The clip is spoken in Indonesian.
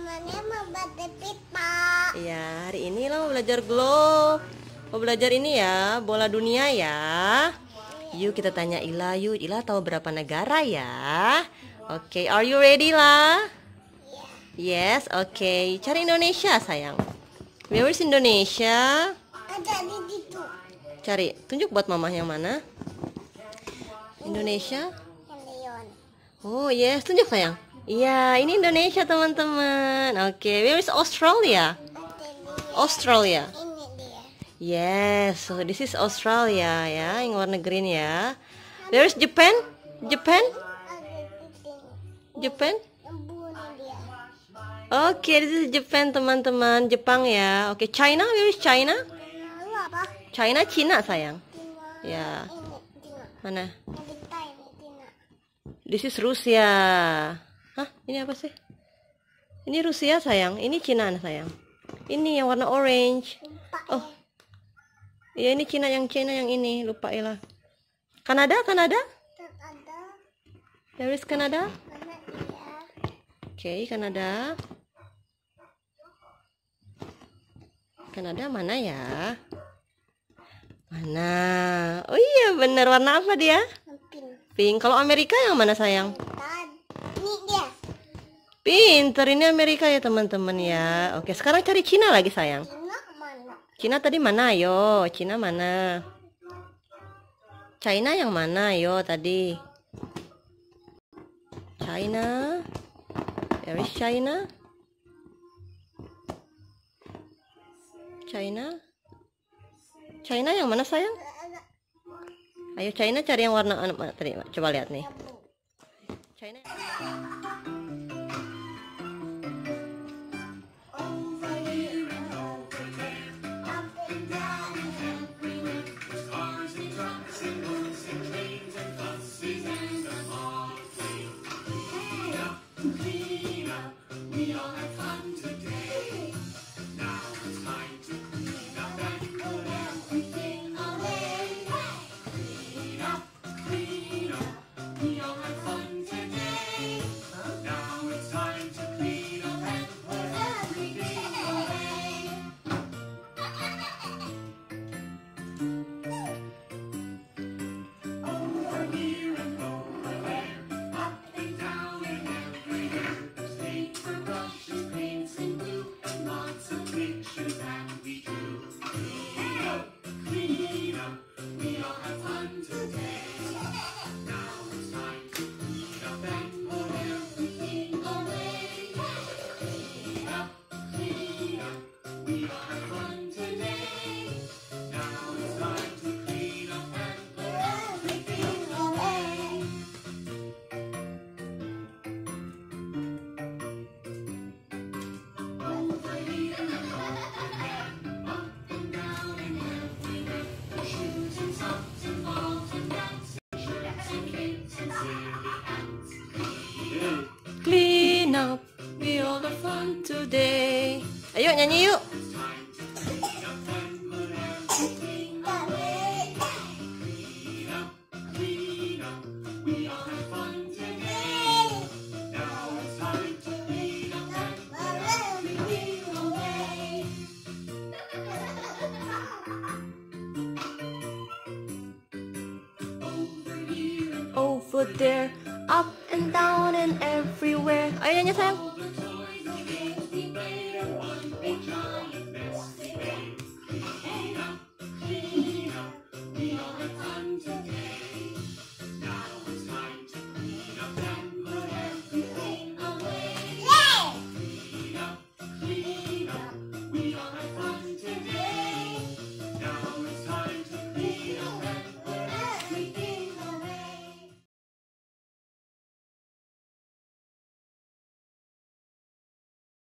temannya mau baca pipa. Iya, hari ini lo mau belajar globe. Mau belajar ini ya, bola dunia ya. Yuk kita tanya Ila yuk. Ila tahu berapa negara ya? Oke, are you ready lah? Yes, oke. Cari Indonesia sayang. Where is Indonesia? Ada di situ. Cari, tunjuk buat mama yang mana? Indonesia? Oh yes, tunjuk sayang. Iya, ini Indonesia teman-teman. Oke, where is Australia? Australia. ini dia. Yes, so this is Australia ya, yang warna green ya. Where is Japan? Japan? Japan? Oke, this is Japan teman-teman, Jepang ya. Oke, China, where is China? China, Cina sayang. Ya, mana? This is Rusia. Hah, ini apa sih? Ini Rusia sayang, ini Cina sayang. Ini yang warna orange. Lupa Oh, iya ini Cina yang Cina yang ini, lupa Ella. Kanada, Kanada? Dan ada There is Kanada. Oke, Kanada. Kanada mana ya? Mana? Oh iya bener warna apa dia? Hampir. Pink. Kalau Amerika yang mana sayang? Pinter ini Amerika ya teman-teman ya. Oke, sekarang cari Cina lagi sayang. Mana? Cina tadi mana? Yo, Cina mana? China yang mana? Yo tadi. China. There is China. China. China yang mana sayang? Ayo China cari yang warna anu, tadi. Coba lihat nih. Ayo nyanyi yuk. Over there, up and down and everywhere. Ayo nyanyi sayang.